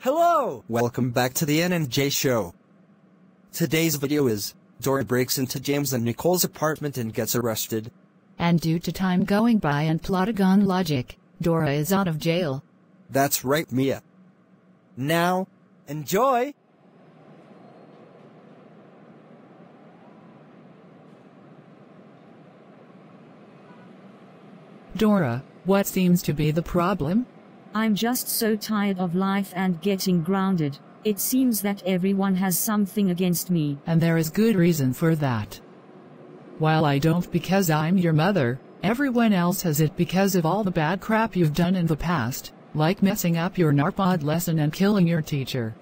Hello! Welcome back to the N and J show. Today's video is Dora breaks into James and Nicole's apartment and gets arrested. And due to time going by and Plotagon logic, Dora is out of jail. That's right, Mia. Now, enjoy! Dora, what seems to be the problem? I'm just so tired of life and getting grounded. It seems that everyone has something against me. And there is good reason for that. While I don't because I'm your mother, everyone else has it because of all the bad crap you've done in the past, like messing up your NARPOD lesson and killing your teacher.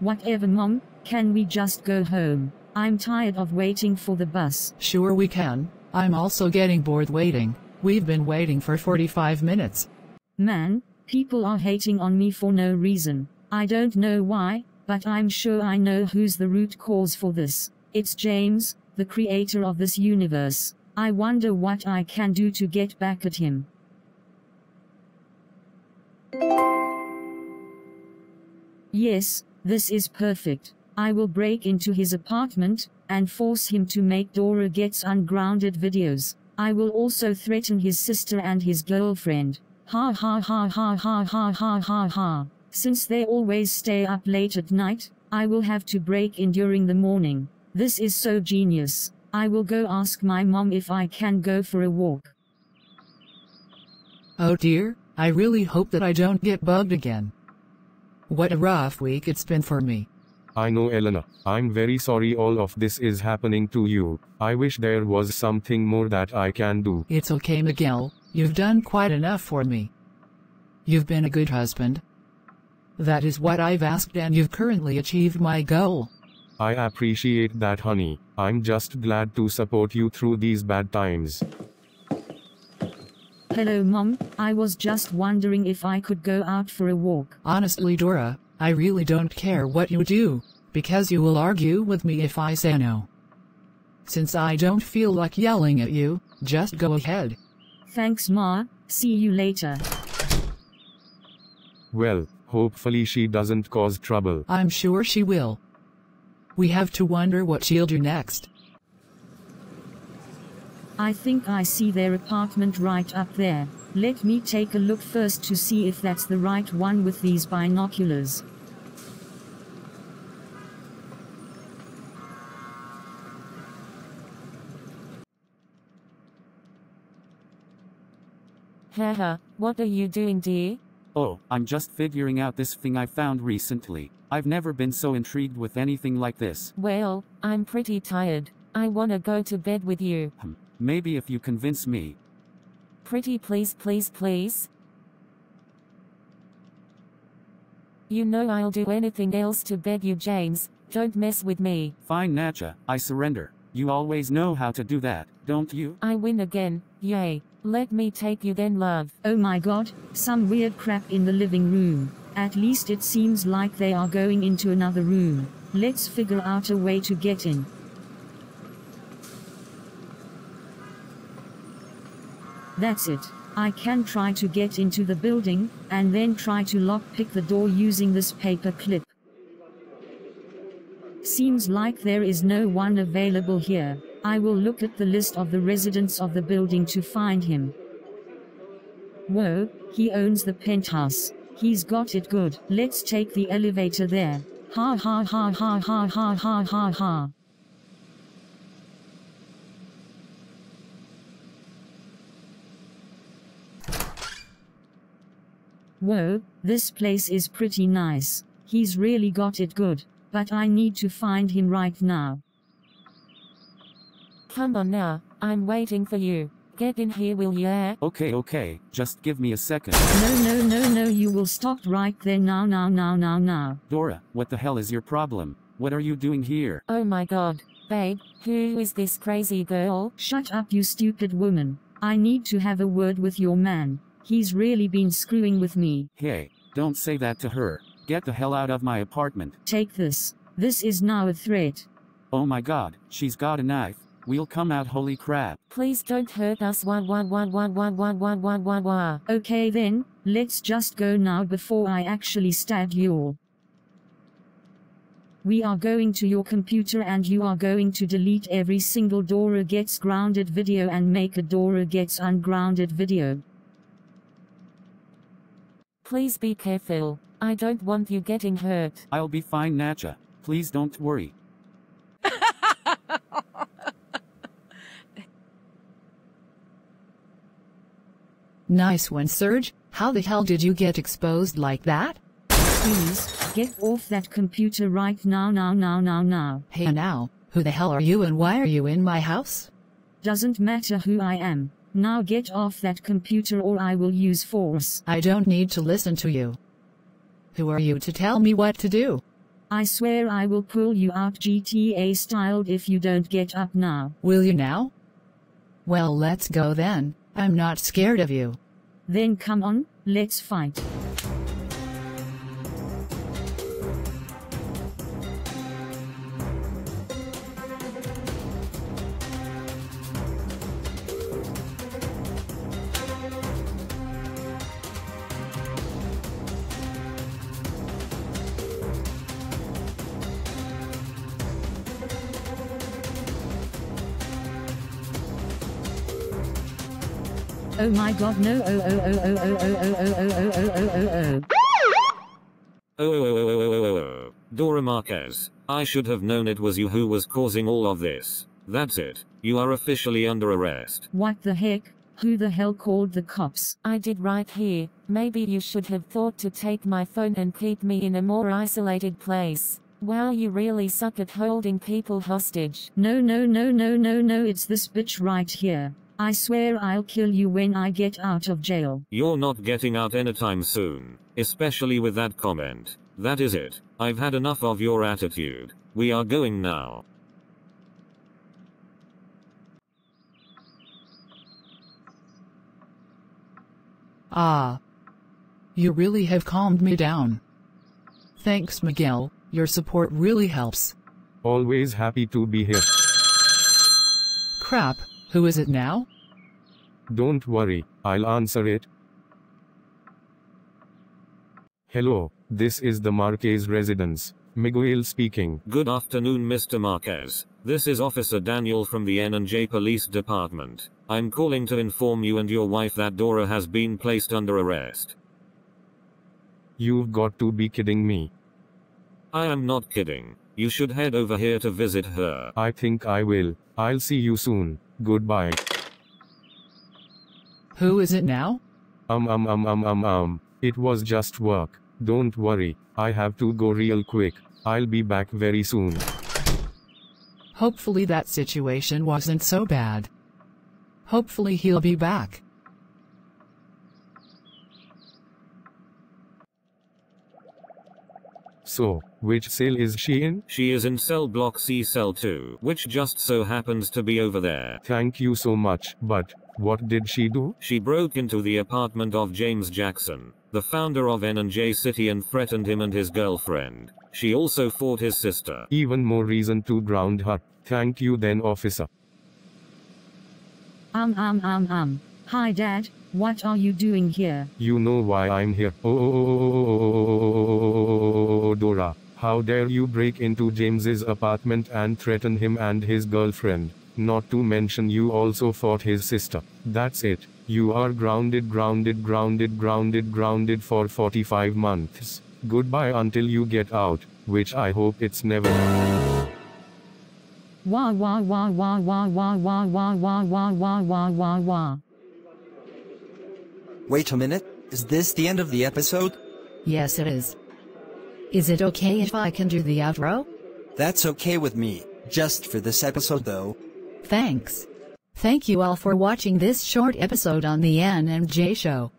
Whatever, Mom, can we just go home? I'm tired of waiting for the bus. Sure we can. I'm also getting bored waiting. We've been waiting for 45 minutes. Man, people are hating on me for no reason. I don't know why, but I'm sure I know who's the root cause for this. It's James, the creator of this universe. I wonder what I can do to get back at him. Yes, this is perfect. I will break into his apartment and force him to make Dora Gets Ungrounded videos. I will also threaten his sister and his girlfriend. Ha ha ha ha ha ha ha ha ha. Since they always stay up late at night, I will have to break in during the morning. This is so genius. I will go ask my mom if I can go for a walk. Oh dear, I really hope that I don't get bugged again. What a rough week it's been for me. I know Elena. I'm very sorry all of this is happening to you. I wish there was something more that I can do. It's okay Miguel, you've done quite enough for me. You've been a good husband. That is what I've asked and you've currently achieved my goal. I appreciate that honey. I'm just glad to support you through these bad times. Hello mom, I was just wondering if I could go out for a walk. Honestly Dora, I really don't care what you do, because you will argue with me if I say no. Since I don't feel like yelling at you, just go ahead. Thanks ma, see you later. Well, hopefully she doesn't cause trouble. I'm sure she will. We have to wonder what she'll do next. I think I see their apartment right up there. Let me take a look first to see if that's the right one with these binoculars. Haha, what are you doing dear? Oh, I'm just figuring out this thing I found recently. I've never been so intrigued with anything like this. Well, I'm pretty tired. I wanna go to bed with you. Hmm, maybe if you convince me. Pretty please please please. You know I'll do anything else to beg you James, don't mess with me. Fine Natcha, I surrender. You always know how to do that, don't you? I win again, yay. Let me take you then love. Oh my god, some weird crap in the living room. At least it seems like they are going into another room. Let's figure out a way to get in. That's it. I can try to get into the building, and then try to lockpick the door using this paper clip. Seems like there is no one available here. I will look at the list of the residents of the building to find him. Whoa, he owns the penthouse. He's got it good. Let's take the elevator there. Ha ha ha ha ha ha ha ha ha. Whoa, this place is pretty nice. He's really got it good, but I need to find him right now. Come on now, I'm waiting for you. Get in here will ya? Okay, okay, just give me a second. No, no, no, no, you will stop right there now, now, now, now, now. Dora, what the hell is your problem? What are you doing here? Oh my god, babe, who is this crazy girl? Shut up, you stupid woman. I need to have a word with your man. He's really been screwing with me. Hey, don't say that to her. Get the hell out of my apartment. Take this. This is now a threat. Oh my god, she's got a knife. We'll come out holy crap. Please don't hurt us one one one one one one one one one one. Okay then, let's just go now before I actually stab you all. We are going to your computer and you are going to delete every single Dora Gets Grounded video and make a Dora Gets Ungrounded video. Please be careful. I don't want you getting hurt. I'll be fine, Natcha. Please don't worry. Nice one, Serge. How the hell did you get exposed like that? Please, get off that computer right now now now now now. Hey now, who the hell are you and why are you in my house? Doesn't matter who I am. Now get off that computer or I will use force. I don't need to listen to you. Who are you to tell me what to do? I swear I will pull you out GTA styled if you don't get up now. Will you now? Well, let's go then. I'm not scared of you. Then come on, let's fight. Oh my god no oh oh oh oh oh oh oh oh oh oh oh oh oh oh Oh, oh, oh, oh, oh, oh, oh, oh. Dora Marquez. I should have known it was you who was causing all of this. That's it. You are officially under arrest. What the heck? Who the hell called the cops? I did right here. Maybe you should have thought to take my phone and keep me in a more isolated place. Wow, you really suck at holding people hostage. No no no no no no it's this bitch right here. I swear I'll kill you when I get out of jail. You're not getting out anytime soon. Especially with that comment. That is it. I've had enough of your attitude. We are going now. Ah. You really have calmed me down. Thanks, Miguel. Your support really helps. Always happy to be here. Crap, who is it now? Don't worry, I'll answer it. Hello, this is the Marquez residence. Miguel speaking. Good afternoon, Mr. Marquez. This is Officer Daniel from the N&J Police Department. I'm calling to inform you and your wife that Dora has been placed under arrest. You've got to be kidding me. I am not kidding. You should head over here to visit her. I think I will. I'll see you soon. Goodbye. Who is it now? Um um um um um um. It was just work. Don't worry. I have to go real quick. I'll be back very soon. Hopefully that situation wasn't so bad. Hopefully he'll be back. So, which cell is she in? She is in cell block C cell 2, which just so happens to be over there. Thank you so much, but what did she do? She broke into the apartment of James Jackson, the founder of N&J City and threatened him and his girlfriend. She also fought his sister. Even more reason to ground her. Thank you then, officer. Um um um um. Hi dad, what are you doing here? You know why I'm here. Oh, Dora. How dare you break into James's apartment and threaten him and his girlfriend? Not to mention you also fought his sister. That's it. You are grounded, grounded, grounded, grounded, grounded for 45 months. Goodbye until you get out, which I hope it's never. Wah wah wah wah wah wah wah wah wah wah wah wah wah wah. Wait a minute, is this the end of the episode? Yes, it is. Is it okay if I can do the outro? That's okay with me, just for this episode though. Thanks. Thank you all for watching this short episode on the N and J show.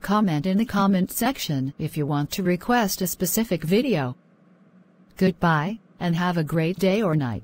Comment in the comment section if you want to request a specific video. Goodbye, and have a great day or night.